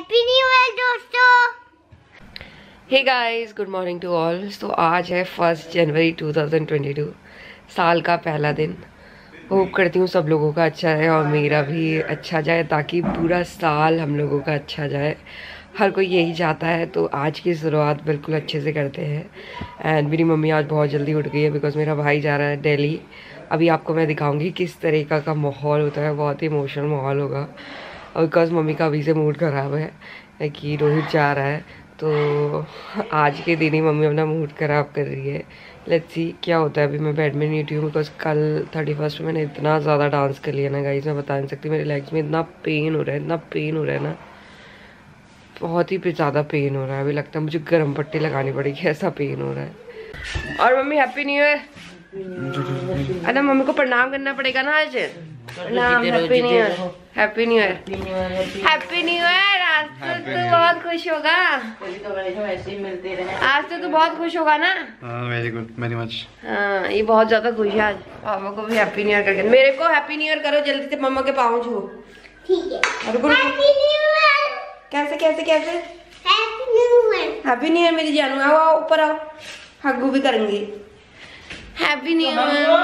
Happy new year दोस्तों। Hey guys good morning to all तो आज है फ़र्स्ट जनवरी 2022 साल का पहला दिन। होप करती हूँ सब लोगों का अच्छा है और मेरा भी अच्छा जाए, ताकि पूरा साल हम लोगों का अच्छा जाए। हर कोई यही चाहता है तो आज की शुरुआत बिल्कुल अच्छे से करते हैं। एंड मेरी मम्मी आज बहुत जल्दी उठ गई है बिकॉज़ मेरा भाई जा रहा है दिल्ली अभी आपको मैं दिखाऊँगी किस तरीका का माहौल होता है, बहुत ही इमोशनल माहौल होगा। और बिकॉज़ मम्मी का अभी से मूड ख़राब है कि रोहित जा रहा है तो आज के दिन ही मम्मी अपना मूड ख़राब कर रही है। लेट्स सी क्या होता है अभी मैं बेड में हूँ बिकॉज़ कल थर्टी फ़र्स्ट में मैंने इतना ज़्यादा डांस कर लिया ना गाइस मैं बता नहीं सकती मेरे लेग्स में इतना पेन हो रहा है इतना पेन हो रहा है ना। बहुत ही ज़्यादा पेन हो रहा है अभी लगता है मुझे गर्म पट्टी लगानी पड़ेगी ऐसा पेन हो रहा है। और मम्मी हैप्पी न्यू ईयर अरे मम्मी को प्रणाम करना पड़ेगा ना आज। Happy new year happy new year happy new year आज तो तू बहुत खुश होगा आज तो तू बहुत खुश होगा ना वेरी गुड वेरी मच हाँ ये बहुत ज़्यादा खुश है आज पापा को भी हैप्पी न्यू ईयर करके मेरे को हैप्पी न्यू ईयर करो जल्दी से मम्मा के पाँव छू ठीक है रुको, रुको। हैप्पी न्यू ईयर कैसे कैसे कैसे happy new year happy new year मेरी जानू आओ आओ ऊपर आओ हग्गू भी करेंगे हैप्पी न्यू ईयर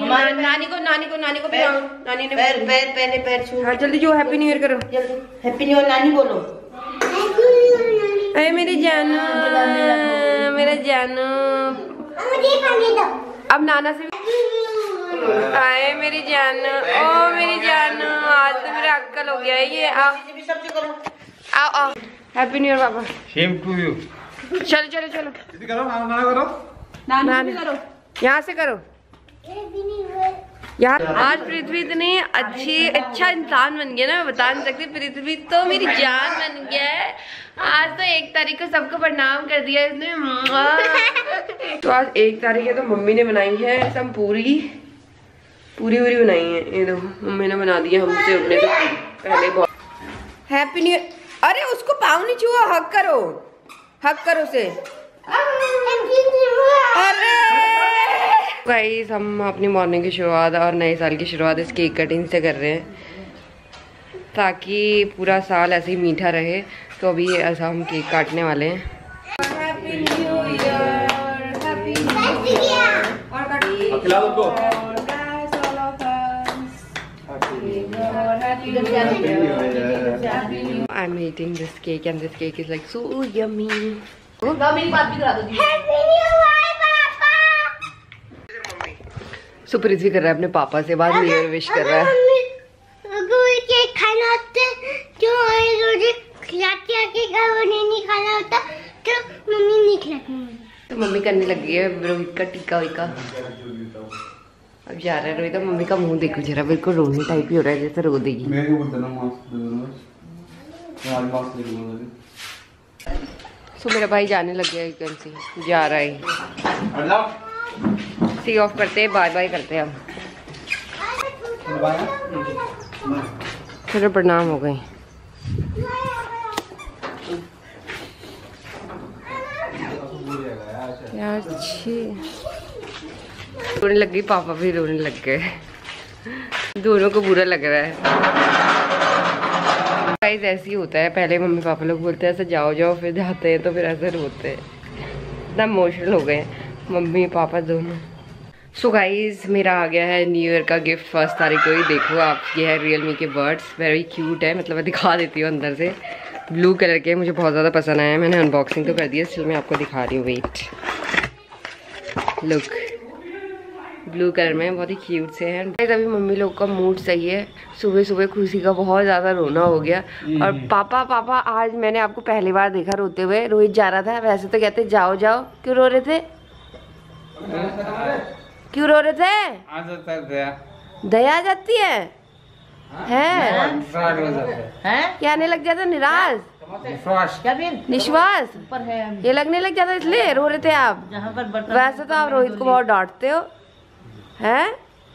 नानी को नानी को नानी को भी नानी ने पैर पैर पहले पैर छू। हाँ जल्दी जो हैप्पी न्यू ईयर करो। जल्दी। हैप्पी न्यू ईयर नानी बोलो। हैप्पी न्यू ईयर अरे मेरी जानू। मेरा जानू मुझे खाने दो अब नाना से आए मेरी जानू। ओ मेरी जानू। आज तो मेरा अक्कल हो गया है ये आओ करो। आओ आओ happy new year papa. Same to you चलो चलो चलो। करो ना ना करो। नाना। यहाँ से करो। यार, आज पृथ्वी इतनी अच्छी अच्छा इंसान बन गया ना, मैं बता नहीं सकती। पृथ्वी तो मेरी जान बन गया है। आज तो एक तारीख को सबको प्रणाम कर दिया इसने। तो आज एक तारीख है तो मम्मी ने बनाई है सब पूरी। पूरी पूरी बनाई है। ये देखो, मम्मी ने बना दिया हमसे अपने तो पहले बहुत। हैप्पी न्यू अरे, उसको पाँव नहीं छुआ हक करो। हक करो उसे हैप्पी न्यू ईयर अरे गाइस हम अपनी मॉर्निंग की शुरुआत और नए साल की शुरुआत इस केक कटिंग से कर रहे हैं। ताकि पूरा साल ऐसे ही मीठा रहे तो अभी ऐसा हम केक काटने वाले हैं। हैप्पी न्यू ईयर हैप्पी कैसे किया अब खिला दो उनको I'm eating this cake and this cake is like so yummy. मेरी बात भी करा दो हैप्पी न्यू ईयर पापा सो पृथ्वी कर रहा है अपने पापा से बाद न्यू विश कर रहा है। अगर केक खाना होता जो रोज खिलाती है कि घर वो नहीं खाना होता तो मम्मी तो मम्मी करने लगी है रोहित का टीका वीका अब जा रहा है रोहित मम्मी का मुँह देखो जरा बिल्कुल रोने टाइप ही हो रहा है जैसे रो देगी। सो मेरा भाई जाने लग गया जा रहा है। सी ऑफ़ करते हैं बाय बाय करते हैं हम चलो, प्रणाम हो अच्छी रोने लग गई, पापा भी रोने लग गए। दोनों को बुरा लग रहा है। गाइस ऐसे ही होता है। पहले मम्मी पापा लोग बोलते हैं, ऐसे जाओ जाओ, फिर जाते हैं तो फिर ऐसे रोते हैं। इतना इमोशनल हो गए मम्मी, पापा दोनों। सो गाइस मेरा आ गया है न्यू ईयर का गिफ्ट फ़र्स्ट तारीख को ही। देखो आप ये है रियल मी के बर्ड्स वेरी क्यूट है मतलब मैं दिखा देती हूँ अंदर से। ब्लू कलर के मुझे बहुत ज़्यादा पसंद आया मैंने अनबॉक्सिंग तो कर दिया इसलिए मैं आपको दिखा रही हूँ। वेट लुक ब्लू कलर में बहुत ही क्यूट से हैं। अभी मम्मी लोग का मूड सही है। सुबह सुबह खुशी का बहुत ज़्यादा रोना हो गया। और पापा पापा आज मैंने आपको पहली बार देखा रोते हुए। रोहित जा रहा था वैसे तो कहते जाओ जाओ। क्यों रो रहे थे? क्यों रो रहे थे? दया। जाती है? है हो? क्या आने लग जाता निराश? विश्वास क्या बिन निश्वास? ऊपर है ये लगने लग जाता इसलिए रो रहे थे आप। जहाँ पर बर्तन वैसे तो आप रोहित को बहुत डांटते हो। हैं?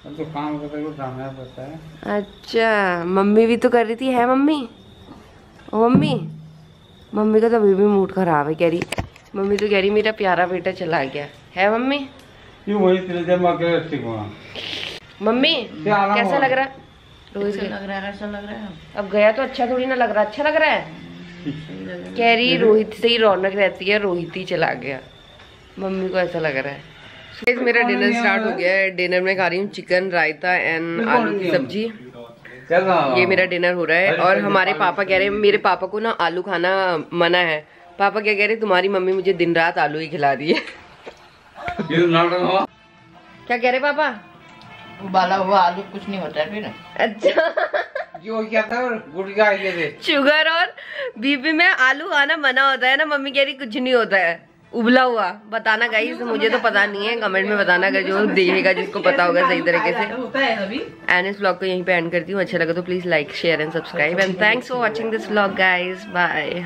तो काम पड़ता है। अच्छा मम्मी भी तो कर रही थी है मम्मी? ओ मम्मी मम्मी का तो अभी भी मूड खराब है कह रही। मम्मी तो कह रही मेरा प्यारा बेटा चला गया। है मम्मी? क्यों वही तेरे जब मैं अकेले ठीक हुआ? मम्मी कैसा लग रहा है? रोहित कैसा लग रहा है कैसा लग रहा है। अब गया तो अच्छा थोड़ी ना लग रहा अच्छा लग रहा है? कह रही रोहित से ही रौनक रहती है रोहित ही चला गया। मम्मी को ऐसा लग रहा है। मेरा डिनर स्टार्ट हो गया है। डिनर में खा रही हूँ चिकन रायता एंड आलू की सब्ज़ी। ये मेरा डिनर हो रहा है। और हमारे पापा कह रहे हैं मेरे पापा को ना आलू खाना मना है। पापा क्या कह रहे हैं तुम्हारी मम्मी मुझे दिन रात आलू ही खिला रही है। ये तो क्या कह रहे पापा? उबाला हुआ आलू कुछ नहीं होता है फिर अच्छा। जो क्या था गुड़िया ये थे। शुगर और बीपी में आलू खाना मना होता है ना मम्मी कह रही कुछ नहीं होता है। उबला हुआ बताना गाइस मुझे तो पता नहीं है कमेंट में बताना अगर जो देखेगा जिसको पता होगा सही तरीके से। होता एंड इस ब्लॉग को यहीं पे एंड करती हूँ। अच्छा लगा तो please like share and subscribe and thanks for watching this blog guys bye